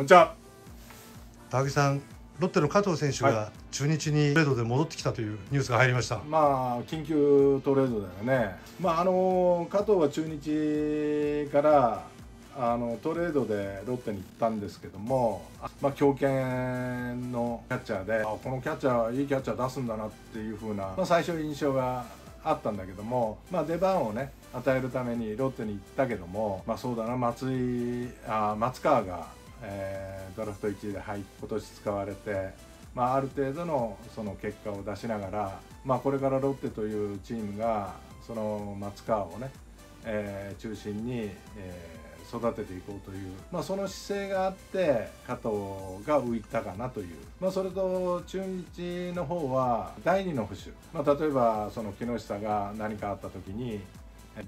こんにちは。高木さんロッテの加藤選手が中日にトレードで戻ってきたというニュースが入りました、まあ緊急トレードだよね。まああの加藤は中日からあのトレードでロッテに行ったんですけども、まあ、強肩のキャッチャーであこのキャッチャーいいキャッチャー出すんだなっていう風な、まあ、最初印象があったんだけども、まあ、出番をね与えるためにロッテに行ったけども、まあ、そうだな松井あ松川が、えー、ドラフト1位で入今年使われて、まあ、ある程度のその結果を出しながら、まあ、これからロッテというチームがその松川をね、えー、中心に、えー育てていこうという、まあ、その姿勢があって加藤が浮いたかなという、まあ、それと中日の方は第2の保守、まあ、例えばその木下が何かあった時に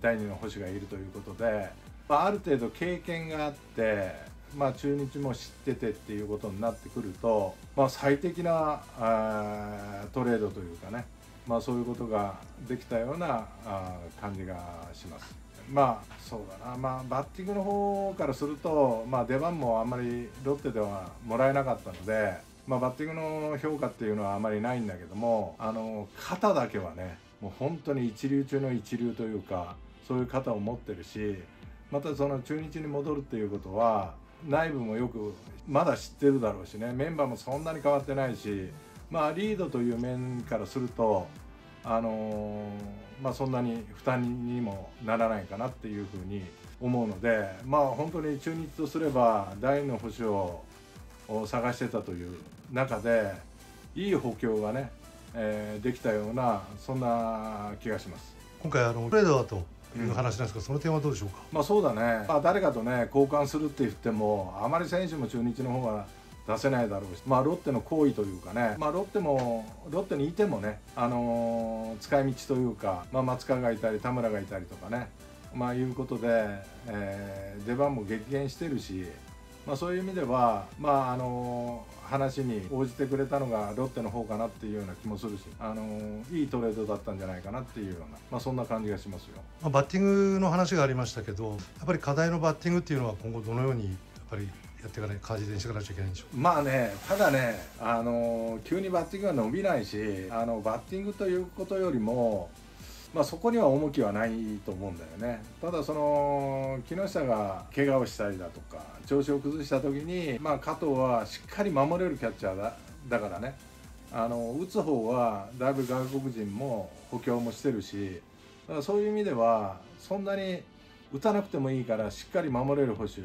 第2の保守がいるということで、まあ、ある程度経験があってまあ、中日も知っててっていうことになってくると、まあ、最適なトレードというかね、まあ、そういうことができたような感じがします。まあそうだな、まあ、バッティングの方からすると、まあ、出番もあんまりロッテではもらえなかったので、まあ、バッティングの評価っていうのはあまりないんだけどもあの肩だけはねもう本当に一流中の一流というかそういう肩を持ってるしまたその中日に戻るっていうことは内部もよくまだ知ってるだろうしね。メンバーもそんなに変わってないし。まあリードという面からするとあのまあ、そんなに負担にもならないかなっていうふうに思うので、まあ、本当に中日とすれば第2の星を探してたという中でいい補強がね、えー、できたようなそんな気がします。今回あのレードだという話なんですが、うん、その点はどうでしょうか、まあ、そうだね、まあ、誰かとね交換するって言ってもあまり選手も中日の方が出せないだろうし、まあ、ロッテの行為というかね、まあ、ロッテもロッテにいてもね、あのー、使い道というか、まあ、松川がいたり田村がいたりとかね、まあ、いうことで、えー、出番も激減してるし、まあ、そういう意味では、まああのー、話に応じてくれたのがロッテの方かなっていうような気もするし、あのー、いいトレードだったんじゃないかなっていうような、まあ、そんな感じがしますよ、まあ、バッティングの話がありましたけどやっぱり課題のバッティングっていうのは今後どのようにやっぱりやっていかない感じでしていかなきゃいけないんでしょうまあねただねあの急にバッティングが伸びないしあのバッティングということよりもまあ、そこには重きはないと思うんだよね。ただその木下が怪我をしたりだとか調子を崩した時に、まあ、加藤はしっかり守れるキャッチャーだだからね。あの打つ方はだいぶ外国人も補強もしてるしだからそういう意味ではそんなに打たなくてもいいからしっかり守れる捕手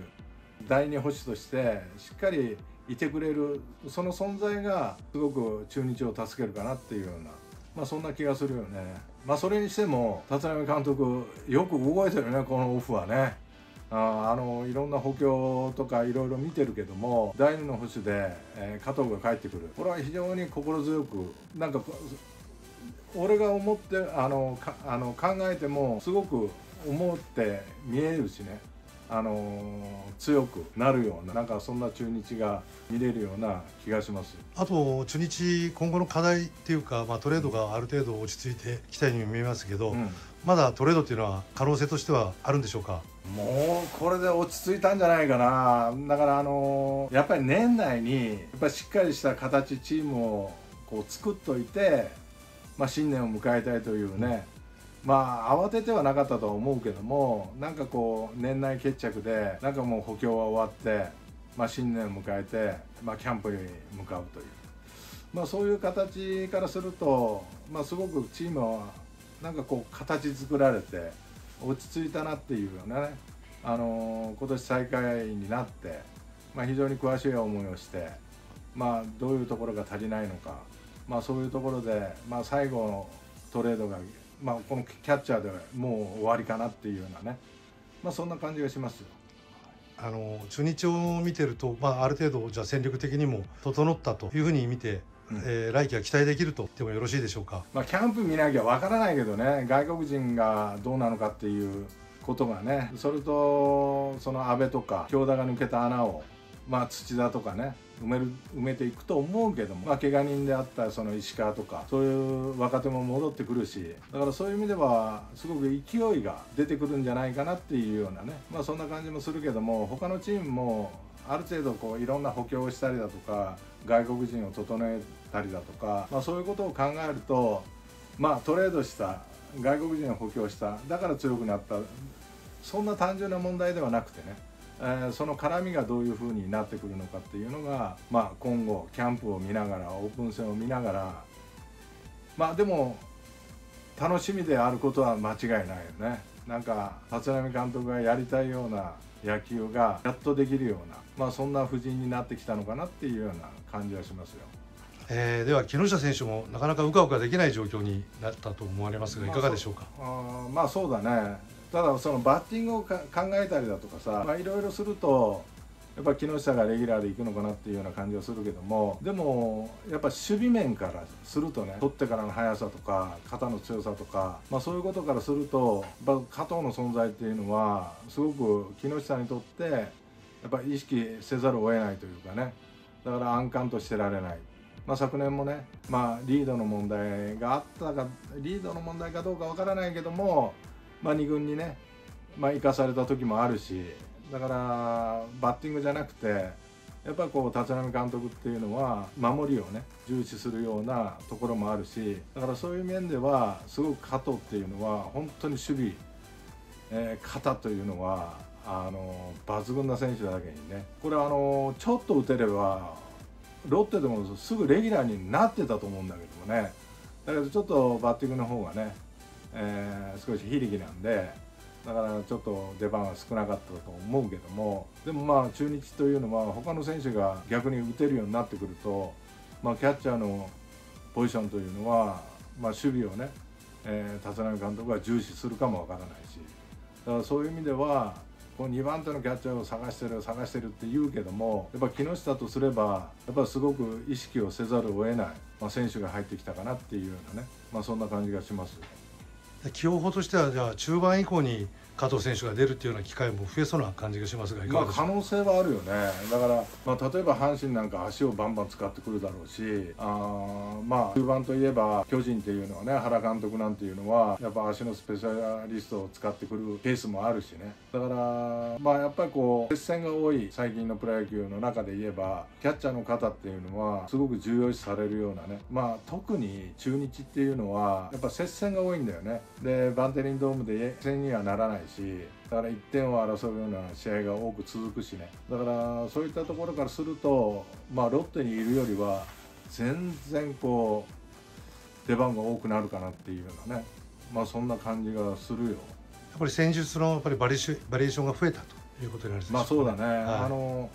第二保守としてしっかりいてくれるその存在がすごく中日を助けるかなっていうような、まあ、そんな気がするよね。まあ、それにしても立浪監督よく動いてるねこのオフはね。ああのいろんな補強とかいろいろ見てるけども第二の保守で、えー、加藤が帰ってくるこれは非常に心強くなんか俺が思ってあのあの考えてもすごく思って見えるしねあの強くなるようななんかそんな中日が見れるような気がします。あと中日今後の課題っていうか、まあ、トレードがある程度落ち着いてきたように見えますけど、うん、まだトレードっていうのは可能性としてはあるんでしょうか？もうこれで落ち着いたんじゃないかな。だからあのやっぱり年内にやっぱりしっかりした形チームをこう作っといて、まあ、新年を迎えたいというね、うんまあ慌ててはなかったとは思うけどもなんかこう年内決着でなんかもう補強は終わって、まあ、新年を迎えて、まあ、キャンプに向かうという、まあ、そういう形からすると、まあ、すごくチームはなんかこう形作られて落ち着いたなっていうようなね、あのー、今年最下位になって、まあ、非常に詳しい思いをして、まあ、どういうところが足りないのか、まあ、そういうところで、まあ、最後のトレードがまあ、このキャッチャーでもう終わりかなっていうようなね、まあ、そんな感じがしますよ。あの中日を見てると、まあ、ある程度じゃ戦力的にも整ったというふうに見て、うん、えー、来季は期待できると言ってもよろしいでしょうか、まあ、キャンプ見なきゃわからないけどね。外国人がどうなのかっていうことがね。それとその阿部とか京田が抜けた穴を、まあ、土田とかね埋める埋めていくと思うけども、まあ、怪我人であったその石川とかそういう若手も戻ってくるし。だからそういう意味ではすごく勢いが出てくるんじゃないかなっていうようなね、まあ、そんな感じもするけども他のチームもある程度こういろんな補強をしたりだとか外国人を整えたりだとか、まあ、そういうことを考えると、まあ、トレードした外国人を補強しただから強くなったそんな単純な問題ではなくてね、えー、その絡みがどういうふうになってくるのかっていうのが、まあ、今後キャンプを見ながらオープン戦を見ながらまあでも楽しみであることは間違いないよねなんか立浪監督がやりたいような野球がやっとできるような、まあ、そんな布陣になってきたのかなっていうような感じはしますよ。えー、では木下選手もなかなかうかうかできない状況になったと思われますがいかがでしょうか？まあ、あまあそうだねただそのバッティングを考えたりだとかさ、いろいろするとやっぱ木下がレギュラーで行くのかなっていうような感じはするけどもでもやっぱ守備面からするとね取ってからの速さとか肩の強さとか、まあ、そういうことからするとやっ加藤の存在っていうのはすごく木下にとってやっぱ意識せざるを得ないというかねだから安閑としてられない。まあ、昨年もね、まあ、リードの問題があったかリードの問題かどうかわからないけども、まあ、2軍にね、まあ、生かされた時もあるしだからバッティングじゃなくてやっぱこう立浪監督っていうのは守りをね重視するようなところもあるしだからそういう面ではすごく加藤っていうのは本当に守備、えー、肩というのはあの抜群な選手だけにねこれはあのちょっと打てればロッテでもすぐレギュラーになってたと思うんだけどもねだけどちょっとバッティングの方がね、えー、少し非力なんで。だからちょっと出番は少なかったと思うけどもでもまあ中日というのは他の選手が逆に打てるようになってくると、まあ、キャッチャーのポジションというのは、まあ、守備をね、えー、立浪監督は重視するかもわからないしだからそういう意味ではこの2番手のキャッチャーを探してる探してるって言うけどもやっぱ木下とすればやっぱすごく意識をせざるを得ない、まあ、選手が入ってきたかなっていうようなね、まあ、そんな感じがします。起用法としてはじゃあ中盤以降に加藤選手が出るっていうような機会も増えそうな感じがしますがまあ、可能性はあるよね。だから、まあ、例えば阪神なんか足をバンバン使ってくるだろうしあまあ中盤といえば巨人っていうのはね原監督なんていうのはやっぱ足のスペシャリストを使ってくるケースもあるしね。だからまあやっぱりこう接戦が多い最近のプロ野球の中で言えばキャッチャーの方っていうのはすごく重要視されるようなね。まあ特に中日っていうのはやっぱ接戦が多いんだよね。でバンテリンドームで戦にはならないしだから1点を争うような試合が多く続くしね。だからそういったところからすると、まあ、ロッテにいるよりは全然こう出番が多くなるかなっていうようなね、まあ、そんな感じがするよ。やっぱり戦術のやっぱりバリエーションが増えたということになるまあそうだね、はい、あの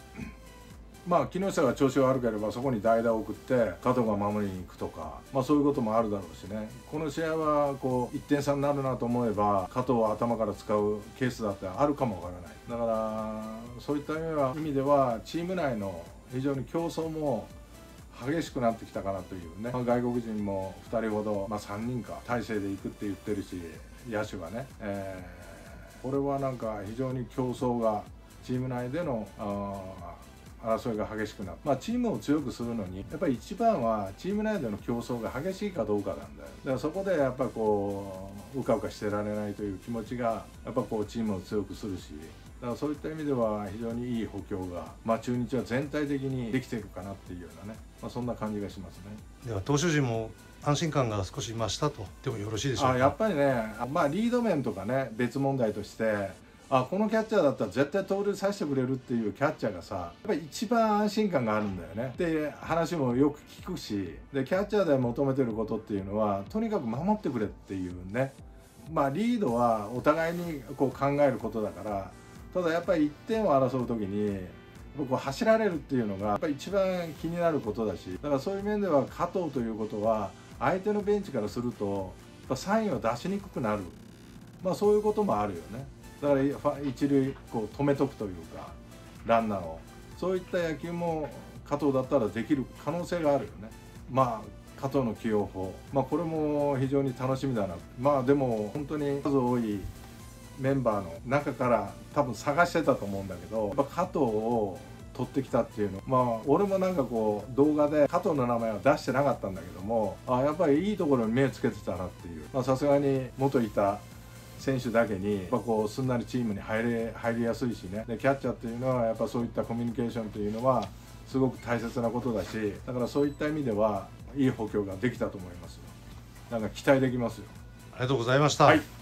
まあ木下が調子が悪ければそこに代打を送って加藤が守りに行くとか、まあ、そういうこともあるだろうしね。この試合はこう1点差になるなと思えば加藤を頭から使うケースだってあるかもわからない。だからそういった意味ではチーム内の非常に競争も激しくなってきたかなというね、まあ、外国人も2人ほど、まあ、3人か体制で行くって言ってるし野手がね、えー、これはなんか非常に競争がチーム内での争いが激しくなって、まあ、チームを強くするのにやっぱり一番はチーム内での競争が激しいかどうかなんだよ。だからそこでやっぱこううかうかしてられないという気持ちがやっぱこうチームを強くするしだからそういった意味では非常にいい補強が、まあ、中日は全体的にできてるかなっていうようなね、まあ、そんな感じがしますね。では投手陣も安心感が少し増したとでもよろしいでしょうか？あやっぱりね、まあ、リード面とかね別問題としてあこのキャッチャーだったら絶対盗塁させてくれるっていうキャッチャーがさやっぱり一番安心感があるんだよね。で話もよく聞くしでキャッチャーで求めてることっていうのはとにかく守ってくれっていうね。まあリードはお互いにこう考えることだからただやっぱり1点を争う時に僕は走られるっていうのがやっぱ一番気になることだしだからそういう面では加藤ということは相手のベンチからするとサインを出しにくくなる。まあそういうこともあるよね。だから一塁こう止めとくというかランナーを。そういった野球も加藤だったらできる可能性があるよね。まあ加藤の起用法。まあこれも非常に楽しみだな。まあでも本当に数多いメンバーの中から多分探してたと思うんだけどやっぱ加藤を取ってきたっていうの。まあ俺もなんかこう動画で加藤の名前は出してなかったんだけどもあやっぱりいいところに目をつけてたなっていう。さすがに元いた選手だけにやっぱこうすんなりチームに入れ入りやすいしね。でキャッチャーっていうのはやっぱそういったコミュニケーションというのはすごく大切なことだしだからそういった意味ではいい補強ができたと思いますなんか期待できますよ。ありがとうございました、はい